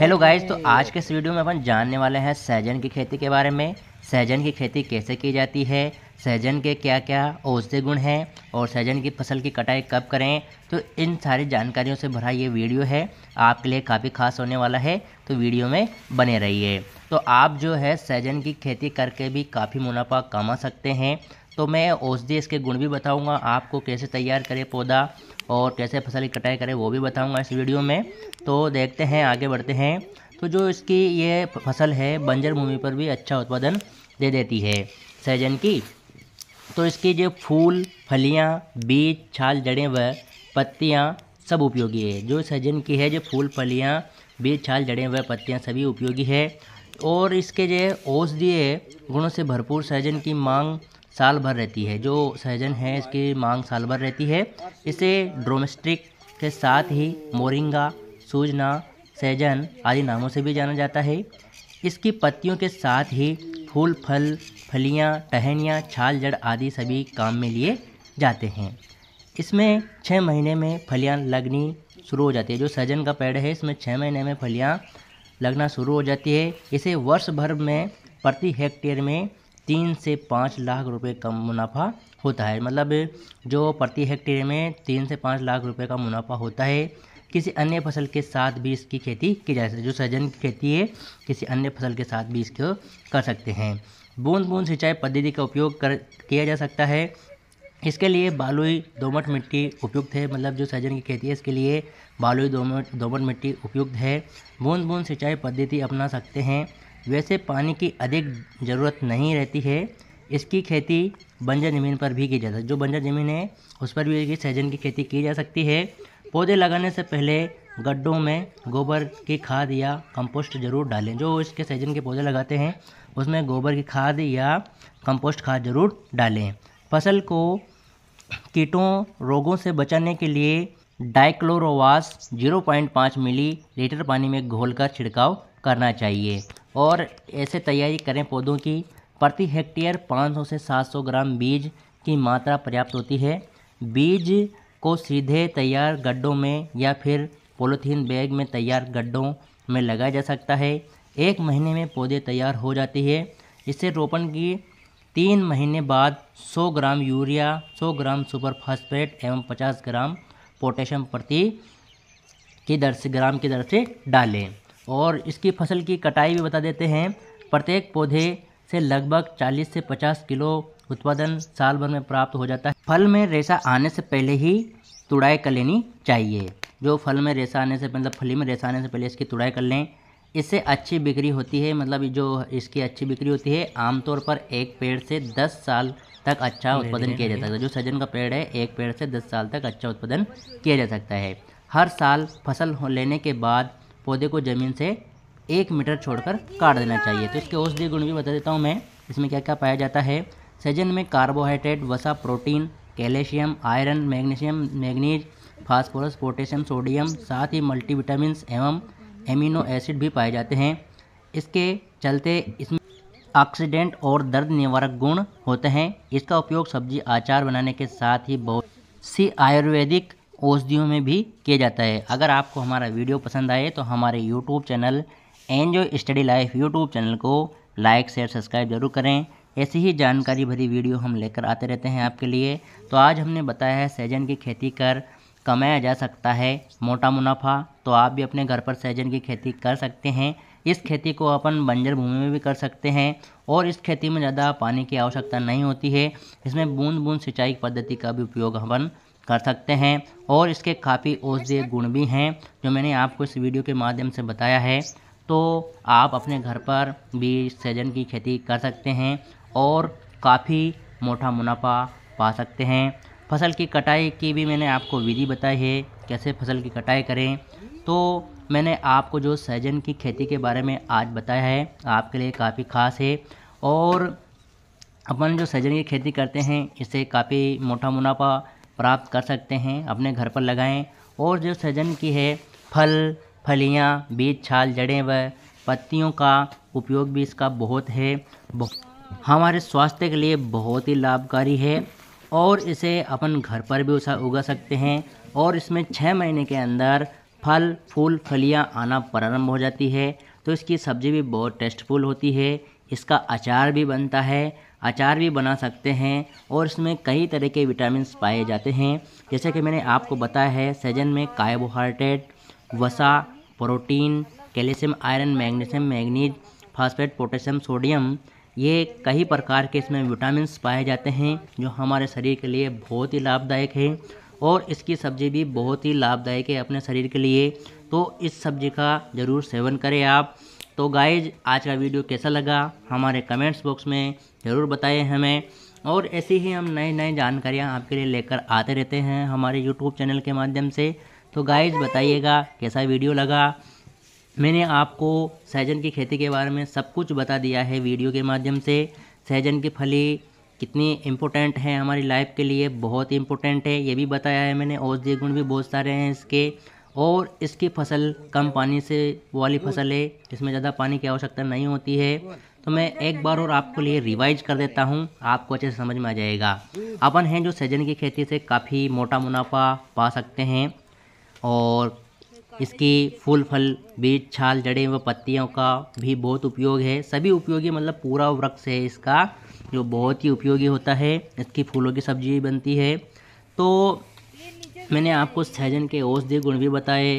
Hello guys तो आज के इस वीडियो में अपन जानने वाले हैं सहजन की खेती के बारे में। सहजन की खेती कैसे की जाती है? सहजन के क्या क्या औषधि गुण हैं? और सहजन की फ़सल की कटाई कब करें? तो इन सारी जानकारियों से भरा ये वीडियो है। आपके लिए काफ़ी खास होने वाला है तो वीडियो में बने रहिए। तो आप जो है सहजन की खेती करके भी काफ़ी मुनाफा कमा सकते हैं। तो मैं औषधि इसके गुण भी बताऊँगा, आपको कैसे तैयार करें पौधा और कैसे फ़सल की कटाई करें, वो भी बताऊँगा इस वीडियो में। तो देखते हैं, आगे बढ़ते हैं। तो जो इसकी ये फ़सल है, बंजर भूमि पर भी अच्छा उत्पादन दे देती है सहजन की। तो इसकी जो फूल, फलियाँ, बीज, छाल, जड़ें व पत्तियाँ सब उपयोगी है। जो सहजन की है, जो फूल, फलियाँ, बीज, छाल, जड़ें व पत्तियाँ सभी उपयोगी है। और इसके जो औषधीय गुणों से भरपूर सहजन की मांग साल भर रहती है। जो सहजन है, इसकी मांग साल भर रहती है। इसे ड्रोमेस्टिक के साथ ही मोरिंगा, सूजना, सहजन आदि नामों से भी जाना जाता है। इसकी पत्तियों के साथ ही फूल, फल, फलियाँ, टहनियाँ, छाल, जड़ आदि सभी काम में लिए जाते हैं। इसमें छः महीने में फलियाँ लगनी शुरू हो जाती है। जो सहजन का पेड़ है, इसमें छः महीने में फलियाँ लगना शुरू हो जाती है। इसे वर्ष भर में प्रति हेक्टेयर में तीन से पाँच लाख रुपए का मुनाफा होता है। मतलब जो प्रति हेक्टेयर में तीन से पाँच लाख रुपए का मुनाफा होता है, किसी अन्य फ़सल के साथ भी इसकी खेती की जा सकती है। जो सहजन की खेती है, किसी अन्य फ़सल के साथ भी इसको कर सकते हैं। बूंद बूंद सिंचाई पद्धति का उपयोग कर, किया जा सकता है। इसके लिए बालुई, दोमट मिट्टी उपयुक्त है। मतलब जो सहजन की खेती है, इसके लिए बालुई, दोमट दोमट मिट्टी उपयुक्त है। बूंद बूंद सिंचाई पद्धति अपना सकते हैं। वैसे पानी की अधिक ज़रूरत नहीं रहती है। इसकी खेती बंजर ज़मीन पर भी की जाती है। जो बंजर ज़मीन है, उस पर भी सहजन की खेती की जा सकती है। पौधे लगाने से पहले गड्ढों में गोबर की खाद या कंपोस्ट ज़रूर डालें। जो इसके सहजन के पौधे लगाते हैं, उसमें गोबर की खाद या कंपोस्ट खाद ज़रूर डालें। फ़सल को कीटों, रोगों से बचाने के लिए डाइक्लोरोवास 0.5 मिली लीटर पानी में घोलकर छिड़काव करना चाहिए। और ऐसे तैयारी करें पौधों की। प्रति हेक्टेयर 500 से 700 ग्राम बीज की मात्रा पर्याप्त होती है। बीज को सीधे तैयार गड्ढों में या फिर पॉलीथीन बैग में तैयार गड्ढों में लगाया जा सकता है। एक महीने में पौधे तैयार हो जाती है। इससे रोपण की तीन महीने बाद 100 gram urea 100 gram super phosphate एवं 50 ग्राम पोटेशियम प्रति की दर से, ग्राम की दर से डालें। और इसकी फ़सल की कटाई भी बता देते हैं। प्रत्येक पौधे से लगभग 40 से 50 किलो उत्पादन साल भर में प्राप्त हो जाता है। फल में रेशा आने से पहले ही तुड़ाई कर लेनी चाहिए। जो फल में रेशा आने से मतलब फली में रेशा आने से पहले इसकी तुड़ाई कर लें। इससे अच्छी बिक्री होती है मतलब जो इसकी अच्छी बिक्री होती है आमतौर पर एक पेड़ से 10 साल तक अच्छा उत्पादन किया जा सकता है। जो सजन का पेड़ है एक पेड़ से 10 साल तक अच्छा उत्पादन किया जा सकता है। हर साल फ़सल लेने के बाद पौधे को ज़मीन से एक मीटर छोड़कर काट देना चाहिए। तो इसके औषधि गुण भी बता देता हूँ मैं। इसमें क्या क्या पाया जाता है? सजन में कार्बोहाइड्रेट वसा protein calcium iron magnesium manganese phosphorus potassium sodium साथ ही मल्टीविटामिन एवं एमिनो एसिड भी पाए जाते हैं। इसके चलते इसमें ऑक्सीडेंट और दर्द निवारक गुण होते हैं। इसका उपयोग सब्ज़ी, आचार बनाने के साथ ही बहुत सी आयुर्वेदिक औषधियों में भी किया जाता है। अगर आपको हमारा वीडियो पसंद आए तो हमारे YouTube channel enjoy study life YouTube channel को लाइक शेयर सब्सक्राइब ज़रूर करें। ऐसी ही जानकारी भरी वीडियो हम लेकर आते रहते हैं आपके लिए। तो आज हमने बताया है सहजन की खेती कर कमाया जा सकता है मोटा मुनाफा। तो आप भी अपने घर पर सहजन की खेती कर सकते हैं। इस खेती को अपन बंजर भूमि में भी कर सकते हैं और इस खेती में ज़्यादा पानी की आवश्यकता नहीं होती है। इसमें बूंद बूंद सिंचाई पद्धति का भी उपयोग अपन कर सकते हैं और इसके काफ़ी औषधीय गुण भी हैं, जो मैंने आपको इस वीडियो के माध्यम से बताया है। तो आप अपने घर पर भी सहजन की खेती कर सकते हैं और काफ़ी मोटा मुनाफा पा सकते हैं। फ़सल की कटाई की भी मैंने आपको विधि बताई है, कैसे फ़सल की कटाई करें। तो मैंने आपको जो सहजन की खेती के बारे में आज बताया है, आपके लिए काफ़ी ख़ास है और अपन जो सहजन की खेती करते हैं, इससे काफ़ी मोटा मुनाफा प्राप्त कर सकते हैं, अपने घर पर लगाएँ। और जो सहजन की है, फल, फलियाँ, बीज, छाल, जड़ें व पत्तियों का उपयोग भी इसका बहुत है। हमारे स्वास्थ्य के लिए बहुत ही लाभकारी है और इसे अपन घर पर भी उसा उगा सकते हैं। और इसमें छः महीने के अंदर फल, फूल, फलियाँ आना प्रारंभ हो जाती है। तो इसकी सब्ज़ी भी बहुत टेस्टफुल होती है। इसका अचार भी बनता है। अचार भी बना सकते हैं और इसमें कई तरह के विटामिन पाए जाते हैं। जैसे कि मैंने आपको बताया है सैजन में कार्बोहाइड्रेट वसा protein calcium iron magnesium manganese phosphate potassium sodium ये कई प्रकार के इसमें विटामिन पाए जाते हैं, जो हमारे शरीर के लिए बहुत ही लाभदायक है और इसकी सब्ज़ी भी बहुत ही लाभदायक है अपने शरीर के लिए। तो इस सब्ज़ी का ज़रूर सेवन करें आप। तो गाइज़ आज का वीडियो कैसा लगा? हमारे कमेंट्स बॉक्स में ज़रूर बताएँ हमें। और ऐसी ही हम नई नई जानकारियाँ आपके लिए लेकर आते रहते हैं हमारे यूट्यूब चैनल के माध्यम से। तो गाइज़ बताइएगा, कैसा वीडियो लगा? मैंने आपको सहजन की खेती के बारे में सब कुछ बता दिया है वीडियो के माध्यम से। सहजन की फली कितनी इम्पोर्टेंट है हमारी लाइफ के लिए, बहुत इम्पोर्टेंट है, ये भी बताया है मैंने औषधीय गुण भी बहुत सारे हैं इसके। और इसकी फ़सल कम पानी से वाली फ़सल है, इसमें ज़्यादा पानी की आवश्यकता नहीं होती है। तो मैं एक बार और आपको लिए रिवाइज कर देता हूँ, आपको अच्छे से समझ में आ जाएगा। अपन हैं जो सजन की खेती से काफ़ी मोटा मुनाफा पा सकते हैं और इसकी फूल, फल, बीज, छाल, जड़ें व पत्तियों का भी बहुत उपयोग है। सभी उपयोगी मतलब पूरा वृक्ष है इसका, जो बहुत ही उपयोगी होता है। इसकी फूलों की सब्ज़ी बनती है। तो मैंने आपको सहजन के औषधि गुण भी बताए